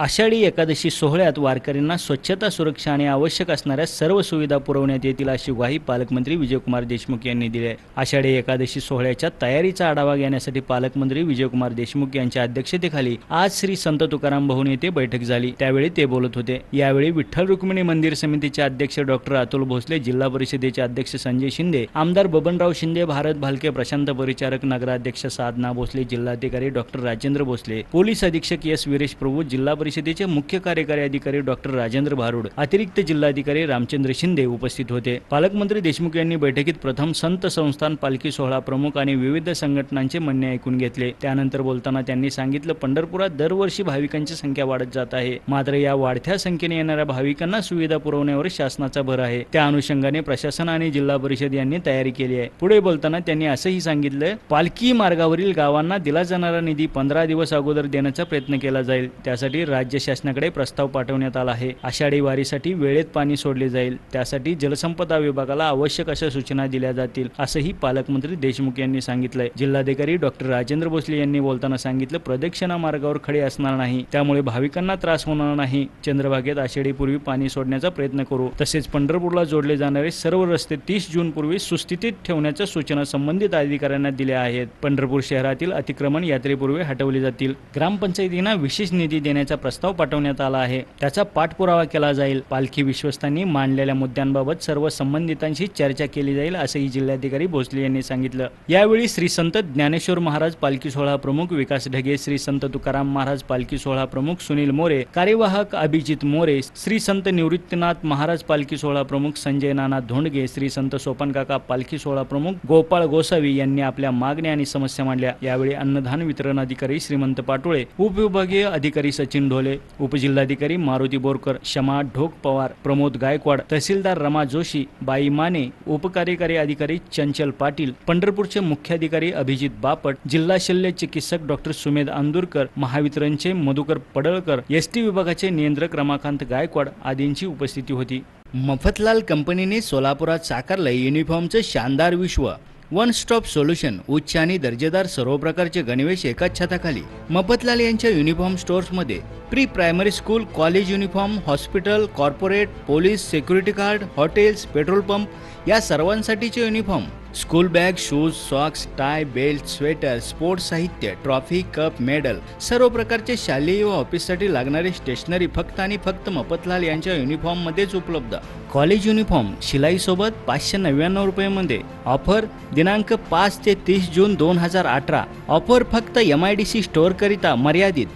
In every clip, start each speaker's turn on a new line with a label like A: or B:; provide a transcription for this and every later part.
A: आषाढी एकादशी सोहळ्यात वारकऱ्यांना स्वच्छता सुरक्षा आणि आवश्यक असणाऱ्या सर्व सुविधा पुरवण्यात येतील अशी ग्वाही पालकमंत्री विजयकुमार देशमुख यांनी दिली आहे. आषाढी एकादशी सोहळ्याच्या तयारीचा आढावा घेण्यासाठी पालकमंत्री विजयकुमार देशमुख यांच्या अध्यक्षतेखाली आज श्री संत तुकाराम भवन येथे बैठक झाली. त्यावेळी ते बोलत होते. यावेळी विठ्ठल रुक्मिणी मंदिर समितीचे अध्यक्ष डॉक्टर अतुल भोसले जिल्हा परिषदेचे अध्यक्ष संजय शिंदे आमदार बबनराव शिंदे भारत भालके प्रशांत परिचारक नगराध्यक्ष साधना भोसले जिल्हाधिकारी डॉक्टर राजेंद्र भोसले पोलीस अधीक्षक एस. वीरेश प्रभू जिल्हा परिषदेचे मुख्य कार्यकारी अधिकारी डॉक्टर राजेंद्र भारुड अतिरिक्त जिल्हाधिकारी रामचंद्र शिंदे उपस्थित होते. पालकमंत्री देशमुख यांनी बैठकीत प्रथम संत संस्थान पालखी सोहळा प्रमुख आणि विविध संघटनांचे म्हणणे ऐकून घेतले. त्यानंतर बोलताना त्यांनी सांगितलं पंढरपुरात दरवर्षी भाविकांची संख्या वाढत जात आहे. मात्र या वाढत्या संख्येने येणाऱ्या भाविकांना सुविधा पुरवण्यावर शासनाचा भर आहे. त्या अनुषंगाने प्रशासन आणि जिल्हा परिषद यांनी तयारी केली आहे. पुढे बोलताना त्यांनी असंही सांगितलं पालखी मार्गावरील गावांना दिला जाणारा निधी पंधरा दिवस अगोदर देण्याचा प्रयत्न केला जाईल. त्यासाठी राज्य शासनाकडे प्रस्ताव पाठवण्यात आला आहे. आषाढी वारीसाठी वेळेत पाणी सोडले जाईल. त्यासाठी जलसंपदा विभागाला आवश्यक अशा सूचना दिल्या जातील असंही पालकमंत्री देशमुख यांनी सांगितलंय. जिल्हाधिकारी डॉक्टर राजेंद्र भोसले यांनी बोलताना सांगितलं प्रदक्षिणा मार्गावर खडे असणार नाही. त्यामुळे भाविकांना त्रास होणार नाही. चंद्रभागेत आषाढीपूर्वी पाणी सोडण्याचा प्रयत्न करू. तसेच पंढरपूरला जोडले जाणारे सर्व रस्ते तीस जून पूर्वी सुस्थितीत ठेवण्याच्या सूचना संबंधित अधिकाऱ्यांना दिल्या आहेत. पंढरपूर शहरातील अतिक्रमण यात्रेपूर्वी हटवले जातील. ग्रामपंचायतींना विशेष निधी देण्याचा प्रस्ताव पाठवण्यात आला आहे. त्याचा पाठपुरावा केला जाईल. पालखी विश्वस्तांनी मांडलेल्या मुद्द्यांबाबत सर्व संबंधितांशी चर्चा केली जाईल असंही जिल्हाधिकारी भोसले यांनी सांगितलं. यावेळी श्री संत ज्ञानेश्वर महाराज पालखी सोहळा प्रमुख विकास ढगे श्री संत तुकाराम महाराज पालखी सोहळा प्रमुख सुनील मोरे कार्यवाहक अभिजित मोरे श्री संत निवृत्तीनाथ महाराज पालखी सोहळा प्रमुख संजय नाना धोंडगे श्री संत सोपन काका पालखी सोहळा प्रमुख गोपाळ गोसावी यांनी आपल्या मागण्या आणि समस्या मांडल्या. यावेळी अन्नधान वितरण अधिकारी श्रीमंत पाटोळे उपविभागीय अधिकारी सचिन ढोले उपजिल्हाधिकारी मारुती बोरकर क्षमा ढोक पवार प्रमोद गायकवाड तहसीलदार रमा जोशी बाई माने उपकार्यकारी अधिकारी चंचल पाटील पंढरपूरचे मुख्याधिकारी अभिजित बापट जिल्हा शल्य चिकित्सक डॉक्टर सुमेध आंदूरकर महावितरणचे मधुकर पडळकर एस टी विभागाचे नियंत्रक रमाकांत गायकवाड आदींची उपस्थिती होती. मफतलाल कंपनीने सोलापुरात साकारलं युनिफॉर्मचं शानदार विश्व. वन स्टॉप सोल्युशन उच्च आणि दर्जेदार सर्व प्रकारचे गणवेश एकाच छताखाली. मफतलाल यांच्या uniform स्टोअर्समध्ये pre primary school college uniform hospital corporate police security guard hotels petrol pump या सर्वांसाठीचे uniform school bag shoes socks tie belt sweater sport साहित्य ट्रॉफी कप मेडल सर्व प्रकारचे शालेय व ऑफिससाठी लागणारी स्टेशनरी फक्त आणि फक्त मपतलाल यांच्या युनिफॉर्ममध्येच उपलब्ध. कॉलेज युनिफॉर्म शिलाईसोबत पाचशे नव्याण्णव रुपयेमध्ये. ऑफर दिनांक पाच ते तीस जून दोन हजार अठरा. ऑफर फक्त एम आय डी सी स्टोअरकरिता मर्यादित.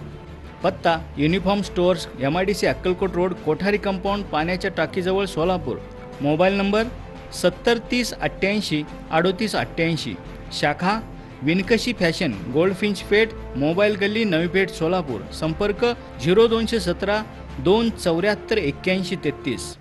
A: पत्ता uniform stores M I D C Akkalkot road Kothari compound पाण्याच्या टाकीजवळ सोलापूर. मोबाईल नंबर सत्तर तीस अठ्ठ्याऐंशी अडोतीस अठ्ठ्याऐंशी. शाखा विनकशी फॅशन गोल्डफिंच पेठ मोबाईल गल्ली नवी पेठ सोलापूर. संपर्क झिरो दोनशे सतरा दोन चौऱ्याहत्तर एक्क्याऐंशी तेहतीस.